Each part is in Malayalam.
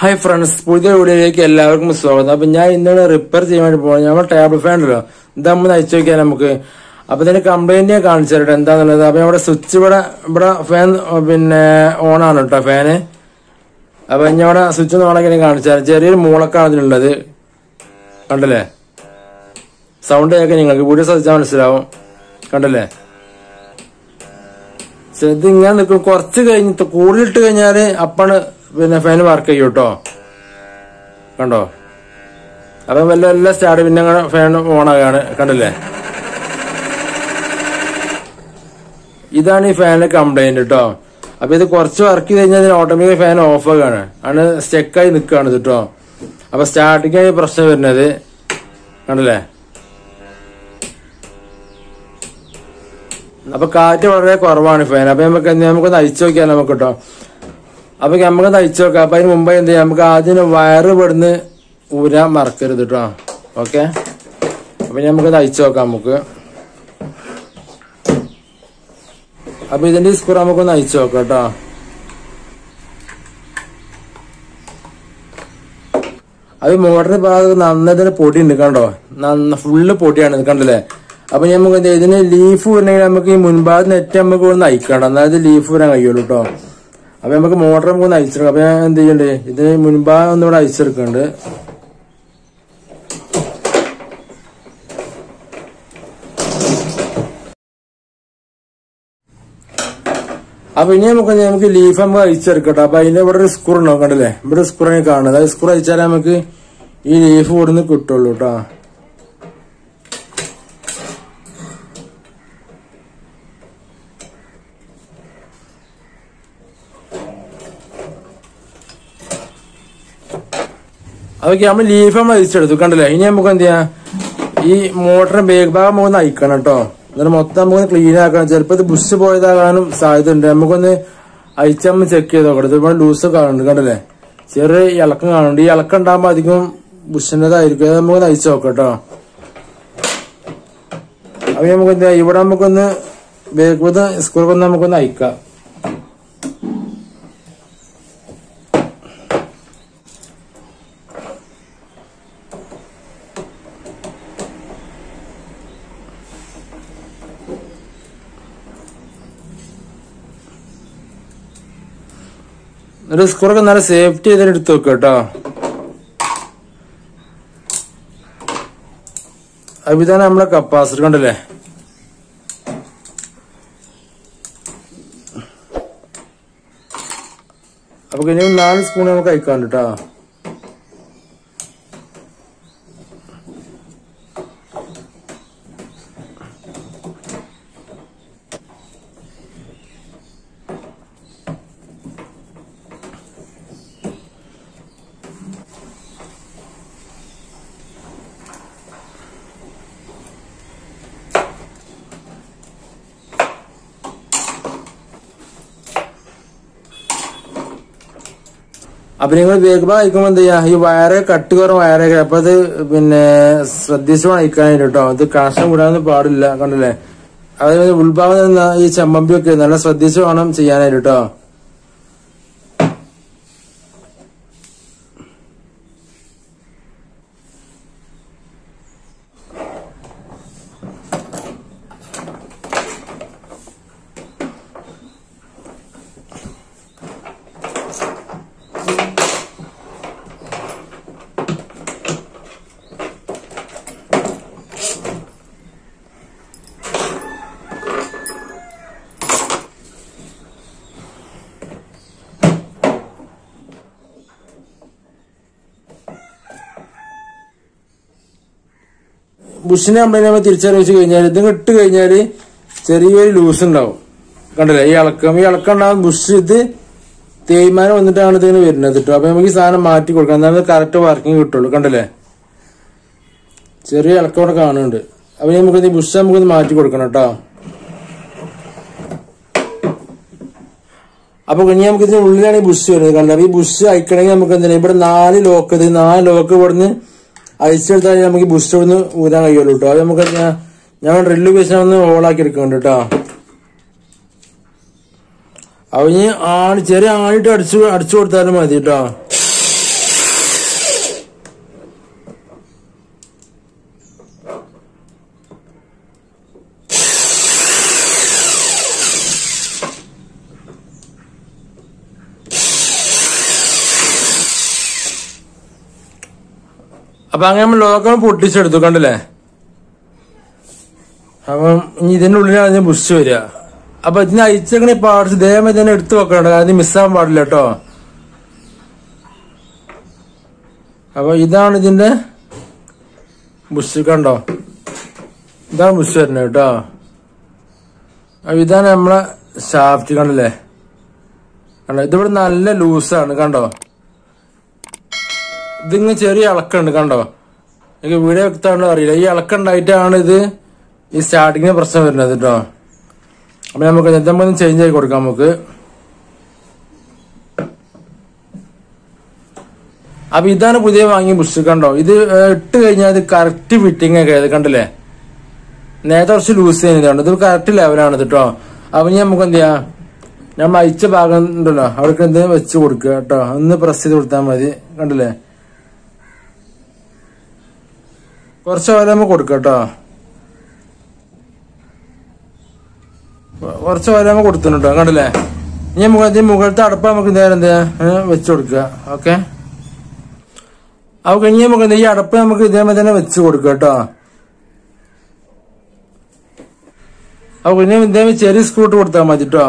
ഹായ് ഫ്രണ്ട്സ് പുതിയ വീഡിയോയിലേക്ക് എല്ലാവർക്കും സ്വാഗതം. അപ്പൊ ഞാൻ ഇന്നലെ റിപ്പയർ ചെയ്യാൻ വേണ്ടി പോകണം നമ്മൾ ടേബിൾ ഫാൻ ഉണ്ടല്ലോ. ഇതാകുമ്പോൾ അയച്ചു നോക്കിയാൽ നമുക്ക് അപ്പൊ ഇതിന്റെ കംപ്ലൈന്റ് ഞാൻ കാണിച്ചു തരട്ടെ. എന്താന്നുള്ളത്? അപ്പൊ ഇവിടെ സ്വിച്ച് ഇവിടെ ഇവിടെ ഫാൻ പിന്നെ ഓൺ ആണ് കേട്ടോ ഫാന് അപ്പൊ ഞാൻ ഇവിടെ സ്വിച്ച് ഓണാക്കി കാണിച്ചു തരാം. ചെറിയൊരു മൂളക്കാണ് ഇതിനുള്ളത് കണ്ടല്ലേ? സൗണ്ട് കേൾക്കാൻ നിങ്ങൾക്ക് വീഡിയോ ശ്രദ്ധിച്ചാൽ മനസ്സിലാവും. കണ്ടല്ലേ? ഇത് ഇങ്ങനെ നിൽക്കും. കുറച്ച് കഴിഞ്ഞിട്ട് കൂടുതലിട്ട് കഴിഞ്ഞാൽ അപ്പാണ് പിന്നെ ഫാൻ വർക്ക് ചെയ്യും കേട്ടോ കണ്ടോ? അപ്പൊ വല്ല എല്ലാ സ്റ്റാർട്ട് പിന്നെ ഫാൻ ഓൺ ആകാണ്. കണ്ടില്ലേ? ഇതാണ് ഈ ഫാനിന്റെ കംപ്ലൈന്റ് കേട്ടോ അപ്പൊ ഇത് കുറച്ച് വർക്ക് ചെയ്ത് കഴിഞ്ഞാൽ ഓട്ടോമാറ്റിക് ഫാൻ ഓഫ് ആകാണ്. ആണ് സ്റ്റെക്കായി നിൽക്കുകയാണ് കേട്ടോ അപ്പൊ സ്റ്റാർട്ടിങ് ആയി പ്രശ്നം വരുന്നത്. കണ്ടല്ലേ? അപ്പൊ കാറ്റ് വളരെ കുറവാണ് ഫാൻ അപ്പൊ നമുക്ക് നമുക്ക് അയച്ചു നോക്കിയാൽ നമുക്ക് കേട്ടോ അപ്പൊ നമുക്ക് തയ്ച്ചു നോക്കാം. അപ്പൊ അതിന് മുമ്പ് എന്ത് ചെയ്യാം? നമുക്ക് ആദ്യം വയറ് ഇവിടുന്ന് ഊരാൻ മറക്കരുത് കേട്ടോ ഓക്കെ? അപ്പൊ നമുക്ക് തയ്ച്ചു നോക്കാം നമുക്ക്. അപ്പൊ ഇതിന്റെ സ്കൂർ നമുക്കൊന്ന് അയച്ചു നോക്കാം കേട്ടോ അത് മോട്ടറിന് ഭാഗത്ത് നന്നതിന് പൊടി ഉണ്ട് കണ്ടോ? നന്ന ഫുള്ള് പൊടിയാണ് കണ്ടല്ലേ? അപ്പൊ നമുക്ക്? ഇതിന് ലീഫ് വരണമെങ്കിൽ നമുക്ക് ഈ മുൻഭാഗത്ത് നെറ്റ് നമുക്ക് ഒന്ന് അയക്കണം എന്നാലും ലീഫ് വരാൻ കഴിയുള്ളൂ കേട്ടോ അപ്പൊ നമുക്ക് മോട്ടർ നമുക്ക് ഒന്ന് അയച്ചെടുക്കാം അപ്പൊ ഞാൻ എന്ത് ചെയ്യണ്ടേ? ഇത് മുൻഭാഗം ഒന്നുകൂടെ അയച്ചെടുക്കുന്നുണ്ട് അപ്പൊ ഇനി നമുക്ക് നമുക്ക് ലീഫ് നമുക്ക് അയച്ചെടുക്കട്ടെ അപ്പൊ അതിന്റെ ഇവിടെ ഒരു സ്ക്രൂ ഉണ്ടാവും കണ്ടല്ലേ? ഇവിടെ സ്ക്രൂ കാണുന്നത്. അത് സ്ക്രൂ അയച്ചാലേ നമുക്ക് ഈ ലീഫ് ഇവിടുന്ന് കിട്ടുള്ളൂ കേട്ടോ അതൊക്കെ നമ്മൾ ലീഫ് നമ്മൾ അയച്ചെടുത്തു കണ്ടല്ലേ? ഇനി നമുക്ക് എന്ത് ചെയ്യാം? ഈ മോട്ടറിന്റെ ബേക്ക് ഭാഗം നമുക്കൊന്ന് അയക്കണം കേട്ടോ എന്നിട്ട് മൊത്തം നമുക്കൊന്ന് ക്ലീൻ ആക്കണം. ചിലപ്പോ ഇത് ബുഷ് പോയതാകാനും സാധ്യത ഉണ്ട് നമുക്കൊന്ന് അയച്ചമ്മ ചെക്ക് ചെയ്ത് നോക്കണം. ഇതുപോലെ ലൂസ് കാണുന്നുണ്ട്. കണ്ടല്ലേ? ചെറിയ ഇളക്കം കാണുന്നുണ്ട്. ഈ ഇളക്കം ഉണ്ടാകുമ്പോ അധികം ബുഷിന്റെതായിരിക്കും അത് നമുക്കൊന്ന് അയച്ചു നോക്കാം കേട്ടോ അപ്പൊ നമുക്ക് എന്താ ഇവിടെ നമുക്കൊന്ന് ബേക്ക് സ്കൂളിൽ നമുക്കൊന്ന് അയക്കാം ഒരു സ്കൂറൊക്കെ നല്ല സേഫ്റ്റി ചെയ്തിട്ട് എടുത്തു വെക്കുക കേട്ടോ. അപ്പൊ ഇതാണ് നമ്മളെ കപ്പാസിറ്റി കണ്ടല്ലേ? അപ്പൊ കഴിഞ്ഞ നാല് സ്പൂൺ നമുക്ക് അയക്കാണ്ട് കേട്ടോ. അപ്പൊ നിങ്ങൾ വേഗം അയക്കുമ്പോ എന്ത് ചെയ്യാ? ഈ വയറ് കട്ട് കുറവ് വയറൊക്കെ അപ്പൊ അത് പിന്നെ ശ്രദ്ധിച്ചു അയക്കാനായിട്ട് കേട്ടോ അത് കണക്ഷൻ കൂടാനൊന്നും പാടില്ല കണ്ടല്ലേ? അതായത് ഉത്ഭാവം ഈ ചമ്മമ്പിയൊക്കെ നല്ല ശ്രദ്ധിച്ചു വേണം ചെയ്യാനായിട്ട് ബുഷിനെ കംപ്ലൈന്റ് നമ്മൾ തിരിച്ചറിയിച്ചു കഴിഞ്ഞാൽ ഇത് ഇട്ട് കഴിഞ്ഞാൽ ചെറിയൊരു ലൂസ് ഉണ്ടാവും. കണ്ടില്ലേ? ഈ ഇളക്കം. ഈ ഇളക്കം ഉണ്ടാകും ബുഷ് ഇത് തേയ്മാനം വന്നിട്ടാണ് ഇതിന് വരുന്നത് കേട്ടോ അപ്പൊ നമുക്ക് ഈ സാധനം മാറ്റി കൊടുക്കാം എന്നാലും കറക്റ്റ് വർക്കിംഗ് കിട്ടുള്ളൂ. കണ്ടില്ലേ? ചെറിയ ഇളക്കം ഇവിടെ കാണുന്നുണ്ട്. അപ്പൊ നമുക്ക് ബുഷ് നമുക്കൊന്ന് മാറ്റി കൊടുക്കണം കേട്ടോ അപ്പൊ ഇനി നമുക്ക് ഇതിന്റെ ഉള്ളിലാണ് ഈ ബുഷ് വരുന്നത്. കണ്ടത് ഈ ബുഷ് അയക്കണമെങ്കിൽ നമുക്ക് എന്തിനാ ഇവിടെ നാല് ലോക്ക് നാല് ലോക്ക് ഇവിടുന്ന് അയച്ചെടുത്താൽ നമുക്ക് ബൂസ്റ്റർ ഒന്ന് ഊരാൻ കഴിയുള്ളൂ കേട്ടോ അത് നമുക്ക് ഞാൻ ഞാൻ ഡ്രില്ല് ഉപയോഗിച്ച് ഒന്ന് ഓളാക്കി എടുക്കുന്നുണ്ട് കേട്ടോ അവന് ആണി ചെറിയ ആണിട്ട് അടിച്ചു അടിച്ചു കൊടുത്താലും മതി കേട്ടോ അപ്പൊ അങ്ങനെ ലോകം പൊട്ടിച്ചെടുത്തു കണ്ടല്ലേ? അപ്പം ഇനി ഇതിന്റെ ഉള്ളിലാണ് ഇതിന് ബുഷ് വരിക. അപ്പൊ ഇതിന് അയച്ചേക്കണ പാർട്സ് ഇതേമാതിരി തന്നെ എടുത്തു വെക്കണം അത് മിസ്സാവാൻ പാടില്ല കേട്ടോ. അപ്പൊ ഇതാണ് ഇതിന്റെ ബുഷ് കണ്ടോ? ഇതാണ് ബുഷ് വരുന്നത് കേട്ടോ. അപ്പൊ ഇതാണ് നമ്മളെ ഷാഫ്റ്റ് കണ്ടല്ലേ? കണ്ടോ? ഇതിവിടെ നല്ല ലൂസാണ് കണ്ടോ? ഇതിങ്ങ് ചെറിയ ഇളക്കുണ്ട് കണ്ടോ? എനിക്ക് വീഡിയോ വ്യക്തമാണോ അറിയില്ല. ഈ ഇളക്കുണ്ടായിട്ടാണ് ഇത് ഈ സ്റ്റാർട്ടിങ്ങിന് പ്രശ്നം വരുന്നത് കേട്ടോ അപ്പൊ നമുക്ക് എന്തെങ്കിലും ചേഞ്ച് ആയി കൊടുക്കാം നമുക്ക്. അപ്പൊ ഇതാണ് പുതിയ വാങ്ങിയ ബുഷ് കണ്ടോ? ഇത് ഇട്ട് കഴിഞ്ഞാൽ ഇത് കറക്റ്റ് ഫിറ്റിംഗ് ഒക്കെ കണ്ടില്ലേ? നേരത്തെ കുറച്ച് ലൂസ് ചെയ്യുന്നതാണ് ഇത് കറക്റ്റ് ലെവലാണ് കേട്ടോ അപ്പൊ ഇനി നമുക്ക് എന്ത് ചെയ്യാം നമ്മൾ അയച്ച ഭാഗം ഉണ്ടല്ലോ അവിടെ എന്തെങ്കിലും വെച്ച് കൊടുക്കുക കേട്ടോ ഒന്ന് പ്രസ് ചെയ്ത് കൊടുത്താൽ മതി. കണ്ടില്ലേ? കുറച്ച് ഓല നമുക്ക് കൊടുക്കാം കേട്ടോ കുറച്ച് ഓല നമുക്ക് കൊടുത്തിട്ടോ കണ്ടില്ലേ? ഇനി മുഖത്തെ മുകളിലത്തെ അടപ്പ നമുക്ക് നേരം എന്താ വെച്ച് കൊടുക്കുക. ഓക്കെ? അപ്പൊ ഇനി നമുക്ക് ഈ അടപ്പ് നമുക്ക് ഇതേമാതിരി തന്നെ വെച്ച് കൊടുക്കുക കേട്ടോ അപ്പൊ ഇനി ഇതേമാതിരി ചെറിയ സ്ക്രൂട്ട് കൊടുത്താൽ മതി കേട്ടോ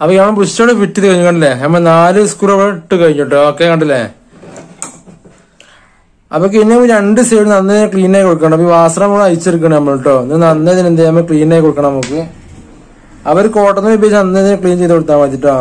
അപ്പൊ ഞാൻ ബുസ്റ്റോടെ ഫിറ്റ് ചെയ്ത് കഴിഞ്ഞു കണ്ടില്ലേ? നമ്മൾ നാല് സ്ക്രൂ ഇട്ട് ഇട്ട് കഴിഞ്ഞിട്ടോ ഓക്കെ കണ്ടില്ലേ? അപ്പൊ പിന്നെ രണ്ട് സൈഡ് നന്നായി ക്ലീൻ ആയി കൊടുക്കണം. അപ്പൊ വാസ്ത്രം കൂടെ അയച്ചെടുക്കണം നമ്മൾ കേട്ടോ ഇത് നന്നായി എന്ത് ചെയ്യാൻ ക്ലീൻ ആയി കൊടുക്കണം നമുക്ക്. അവർ കോട്ടൺ ഉപയോഗിച്ച് നന്നായി ക്ലീൻ ചെയ്ത് കൊടുത്താൽ മതി കേട്ടോ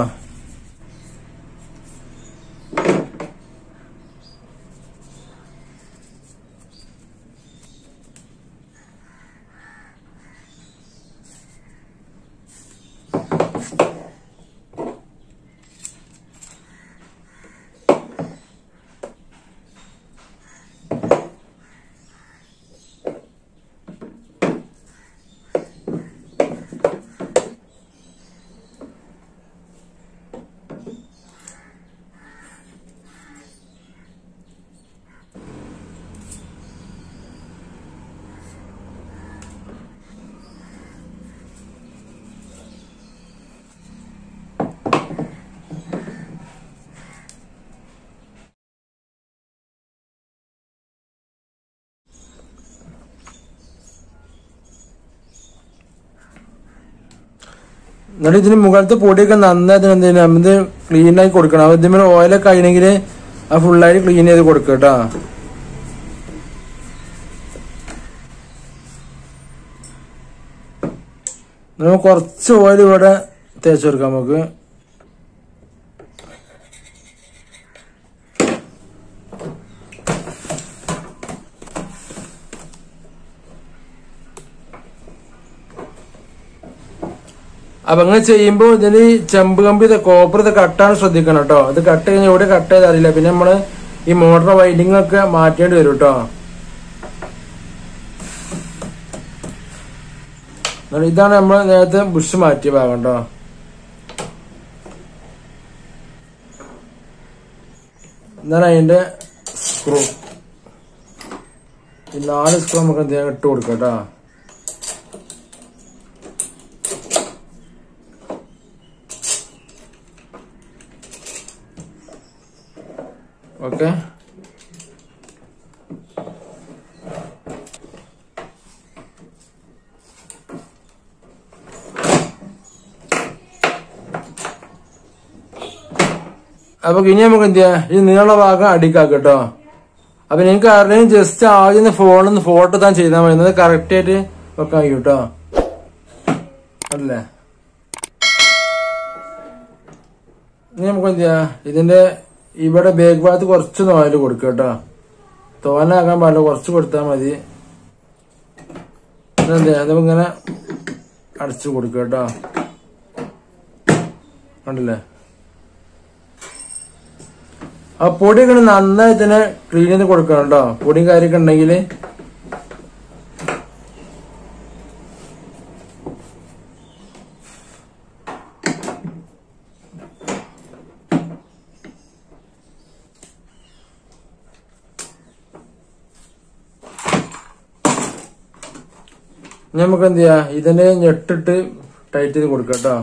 എന്നിട്ട് ഇതിന് മുകളിലത്തെ പൊടിയൊക്കെ നന്നായിട്ട് എന്ത് നമ്മൾ ആയി കൊടുക്കണം. അപ്പൊ ഇതിന് ഓയിലൊക്കെ ആയിരുന്നെങ്കിൽ ആ ഫുള്ളായിട്ട് ക്ലീൻ ചെയ്ത് കൊടുക്കുക കേട്ടോ നമുക്ക് കുറച്ച് ഓയിൽ ഇവിടെ തേച്ച് കൊടുക്കാം നമുക്ക്. അപ്പൊ അങ്ങനെ ചെയ്യുമ്പോ ഇതിന് ചെമ്പ് കമ്പി കോപ്പർ ഇത് കട്ടാണ് ശ്രദ്ധിക്കണം കേട്ടോ ഇത് കട്ട് കഴിഞ്ഞാൽ എവിടെ കട്ട് ചെയ്താൽ അറിയില്ല. പിന്നെ നമ്മൾ ഈ മോട്ടർ വൈൻഡിങ് ഒക്കെ മാറ്റേണ്ടി വരും കേട്ടോ ഇതാണ് നമ്മൾ നേരത്തെ ബുഷ് മാറ്റിയ ഭാഗം കേട്ടോ ഇതാണ് അതിന്റെ സ്ക്രൂ ഈ നാല് സ്ക്രൂ നമുക്ക് എന്ത് ചെയ്യാം? ഇട്ട് കൊടുക്കാം കേട്ടോ ഓക്കെ. അപ്പൊ ഇനി നമുക്ക് എന്ത് ചെയ്യാം? ഈ നീള ഭാഗം അടിക്കാം കേട്ടോ അപ്പൊ നിങ്ങൾക്ക് ആരുടെയും ജസ്റ്റ് ആദ്യം ഫോണിൽ നിന്ന് ഫോട്ടോ താൻ ചെയ്താൽ മതി. എന്നത് കറക്റ്റ് ആയിട്ട് വെക്കാൻ കഴിയും കേട്ടോ. അല്ലേ? ഇനി നമുക്ക് എന്ത് ചെയ്യാം? ഇതിന്റെ ഇവിടെ ബേക്ക് ഭാഗത്ത് കുറച്ച് ഓയിൽ കൊടുക്കുക കേട്ടോ തോനാകാൻ പാടില്ല കുറച്ച് കൊടുത്താൽ മതി. അതിങ്ങനെ അടച്ചു കൊടുക്കുക കേട്ടോ കണ്ടില്ലേ? ആ പൊടിയൊക്കെ നന്നായി തന്നെ ക്ലീൻ ചെയ്ത് കൊടുക്കണം കേട്ടോ പൊടിയും കാര്യമൊക്കെ ഉണ്ടെങ്കിൽ നമുക്ക് എന്ത് ചെയ്യാം ഇതിനെ ഞെട്ടിട്ട് ടൈറ്റ് ചെയ്ത് കൊടുക്കാം കേട്ടോ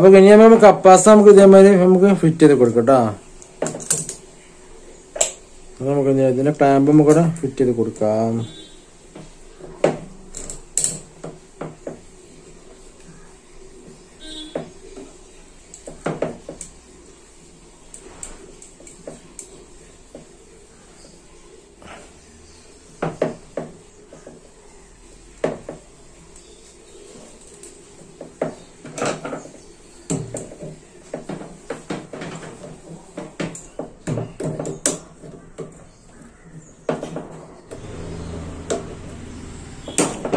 അപ്പൊ കഴിഞ്ഞാൽ നമുക്ക് കപ്പാസ് നമുക്ക് ഇതേമാതിരി നമുക്ക് ഫിറ്റ് ചെയ്ത് കൊടുക്കാം കേട്ടോ നമുക്ക് ഇതിന്റെ ക്ലാമ്പ് നമുക്ക് ഫിറ്റ് ചെയ്ത് കൊടുക്കാം.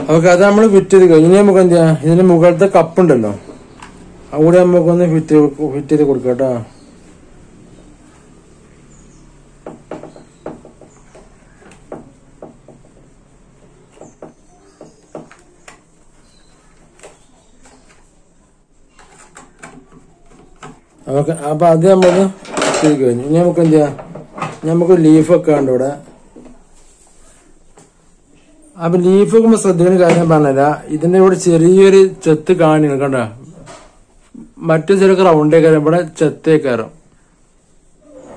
നമുക്ക് അത് നമ്മൾ ഫിറ്റ് ചെയ്ത് കഴിഞ്ഞു. ഇനി നമുക്ക് എന്ത് ചെയ്യാം? ഇതിന്റെ മുകളിലത്തെ കപ്പ് ഉണ്ടല്ലോ. അവിടെ നമുക്കൊന്ന് ഫിറ്റ് ഫിറ്റ് ചെയ്ത് കൊടുക്കാം കേട്ടോ. ഓക്കെ അപ്പൊ അത് നമ്മൾ കഴിഞ്ഞു. ഇനി നമുക്ക് എന്ത് ചെയ്യാം? നമുക്ക് ലീഫൊക്കെ ഉണ്ട് ഇവിടെ. അപ്പൊ ലീഫ് നോക്കുമ്പോ ശ്രദ്ധിക്കുന്ന കാര്യം പറഞ്ഞല്ല ഇതിന്റെ ഇവിടെ ചെറിയൊരു ചെത്ത് കാണി കണ്ട മറ്റു ചെറിയ റൗണ്ടേ കയറും ഇവിടെ ചെത്തേ കയറും.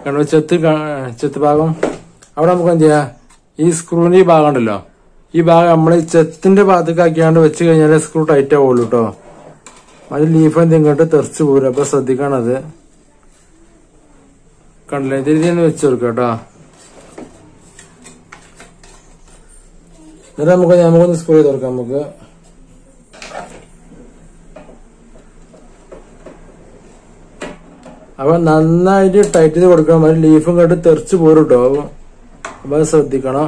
കണ്ടോ? ചെത്ത് ചെത്ത് ഭാഗം. അവിടെ നമുക്ക് എന്ത് ചെയ്യാം? ഈ സ്ക്രൂവിന്റെ ഈ ഭാഗം ഉണ്ടല്ലോ. ഈ ഭാഗം നമ്മൾ ചെത്തിന്റെ ഭാഗത്തേക്ക് ആക്കിയാണ്ട് വെച്ച് കഴിഞ്ഞാൽ സ്ക്രൂ ടൈറ്റ് ആവുള്ളൂ കേട്ടോ അത് ലീഫ് എന്തെങ്കിലും തെറിച്ച് പോരും. അപ്പൊ ശ്രദ്ധിക്കണത്. കണ്ടില്ലേ? ഇതിൽ വെച്ച് കൊടുക്കാം കേട്ടോ എന്നിട്ട് നമുക്ക് നമുക്കൊന്ന് സ്ക്രൂ ചെയ്ത് കൊടുക്കാം നമുക്ക്. അപ്പൊ നന്നായിട്ട് ടൈറ്റ് ചെയ്ത് കൊടുക്കണം. അതിന് ലീഫും കണ്ട് തെറിച്ച് പോരും കേട്ടോ അപ്പൊ അത് ശ്രദ്ധിക്കണം.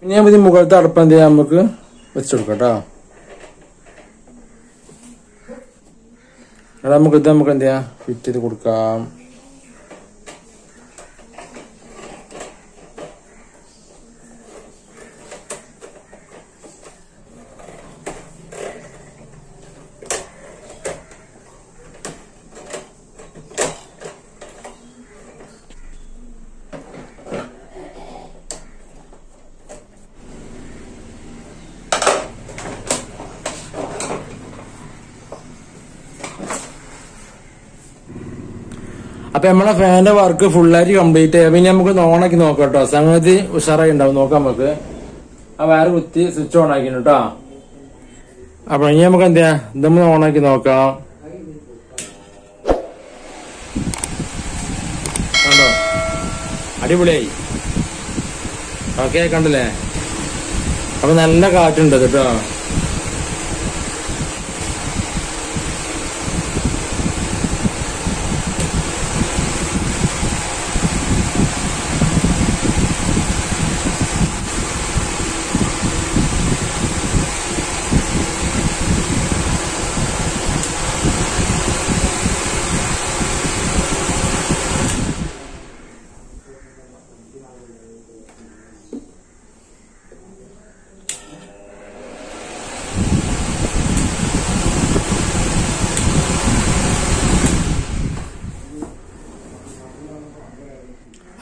പിന്നെ നമുക്ക് മുകളിൽ അടുപ്പം എന്ത് ചെയ്യാം നമുക്ക്? വെച്ചെടുക്കാം നമുക്ക് ഇത് നമുക്ക് എന്ത് ചെയ്യാം? ഫിറ്റ് ചെയ്ത് കൊടുക്കാം. അപ്പൊ നമ്മളെ ഫാന്റെ വർക്ക് ഫുള്ളായിട്ട് കംപ്ലീറ്റ് ആയി പിന്നെ നമുക്ക് ഓണാക്കി നോക്കാം കേട്ടോ. സംഗതി ഉഷാറായി ഉണ്ടാവും നോക്കാം നമുക്ക്. ആ വയർ കുത്തി സ്വിച്ച് ഓൺ ആക്കി കേട്ടോ. അപ്പൊ ഇനി നമുക്ക് എന്താ ഇതൊന്ന് ഓണാക്കി നോക്കാം. കണ്ടോ? അടിപൊളിയായി. ഓക്കെ കണ്ടില്ലേ? അപ്പൊ നല്ല കാറ്റുണ്ട് കേട്ടോ.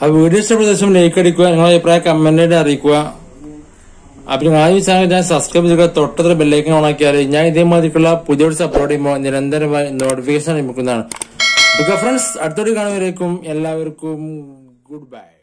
ആ വീഡിയോ ഇഷ്ടപ്പെട്ട ദിവസം ലൈക്ക് അടിക്കുക നിങ്ങളെ അഭിപ്രായം കമന്റായിട്ട് അറിയിക്കുക. അപ്പൊ നിങ്ങൾ ആദ്യം ചാനൽ ഞാൻ സബ്സ്ക്രൈബ് ചെയ്യുക തൊട്ടത്ര ബെല്ലൈക്കൻ ഓൺ ആക്കിയാൽ ഞാൻ ഇതേമാതിരിക്കുള്ള പുതിയ അപ്ലോഡ് ചെയ്യുമ്പോൾ നിരന്തരമായി നോട്ടിഫിക്കേഷൻ ലഭിക്കുന്നതാണ് ഫ്രണ്ട്സ് അടുത്തൊരു കാണുന്നവരേക്കും എല്ലാവർക്കും ഗുഡ് ബൈ